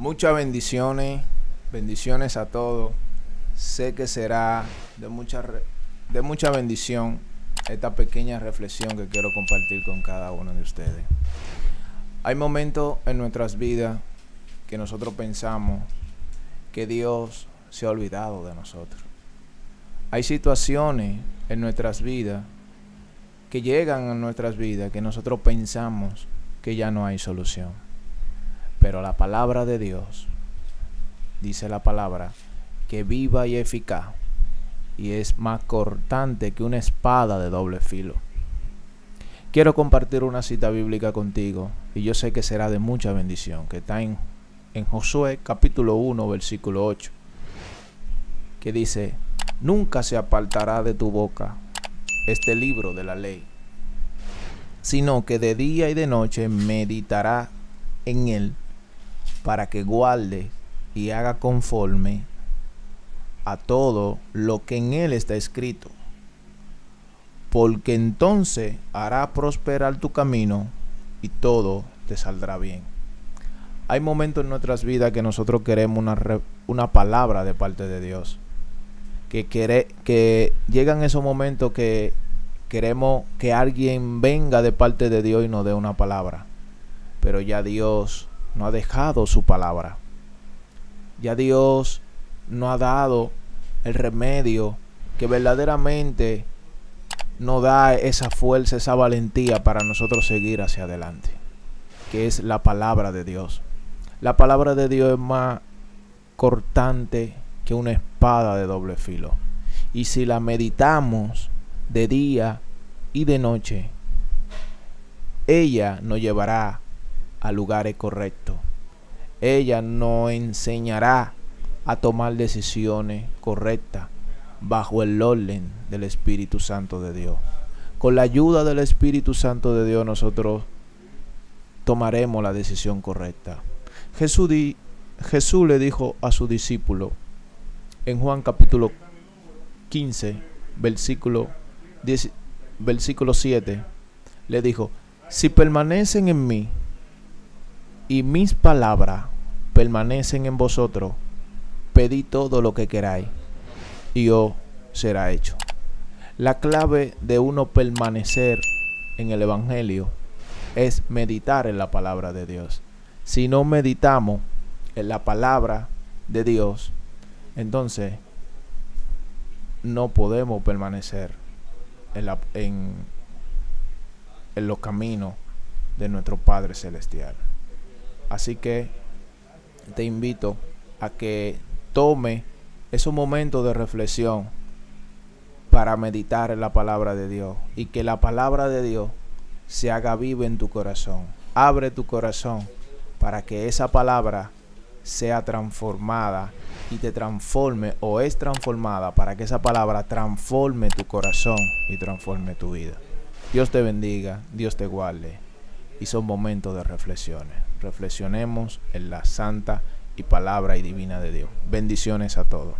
Muchas bendiciones, bendiciones a todos. Sé que será de mucha, de mucha bendición esta pequeña reflexión que quiero compartir con cada uno de ustedes. Hay momentos en nuestras vidas que nosotros pensamos que Dios se ha olvidado de nosotros. Hay situaciones en nuestras vidas que llegan a nuestras vidas que nosotros pensamos que ya no hay solución. Pero la palabra de Dios, dice la palabra, que viva y eficaz y es más cortante que una espada de doble filo. Quiero compartir una cita bíblica contigo y yo sé que será de mucha bendición, que está en, Josué capítulo 1 versículo 8, que dice, nunca se apartará de tu boca este libro de la ley, sino que de día y de noche meditará en él para que guarde y haga conforme a todo lo que en él está escrito. Porque entonces hará prosperar tu camino y todo te saldrá bien. Hay momentos en nuestras vidas que nosotros queremos una, una palabra de parte de Dios. Que, que llegan esos momentos que queremos que alguien venga de parte de Dios y nos dé una palabra. Pero ya Dios no ha dejado su palabra. Ya Dios no ha dado el remedio que verdaderamente nos da esa fuerza, esa valentía para nosotros seguir hacia adelante, que es la palabra de Dios. La palabra de Dios es más cortante que una espada de doble filo. Y si la meditamos de día y de noche, ella nos llevará a lugares correctos. Ella nos enseñará a tomar decisiones correctas bajo el orden del Espíritu Santo de Dios. Con la ayuda del Espíritu Santo de Dios nosotros tomaremos la decisión correcta. Jesús, Jesús le dijo a su discípulo en Juan capítulo 15, versículo, 10, versículo 7, le dijo, si permanecen en mí y mis palabras permanecen en vosotros, pedid todo lo que queráis y os será hecho. La clave de uno permanecer en el Evangelio es meditar en la palabra de Dios. Si no meditamos en la palabra de Dios, entonces no podemos permanecer en, la, en, en los caminos de nuestro Padre Celestial. Así que te invito a que tome esos momentos de reflexión para meditar en la palabra de Dios y que la palabra de Dios se haga viva en tu corazón. Abre tu corazón para que esa palabra sea transformada y te transforme o es transformada para que esa palabra transforme tu corazón y transforme tu vida. Dios te bendiga, Dios te guarde y son momentos de reflexiones. Reflexionemos en la santa y palabra y divina de Dios. Bendiciones a todos.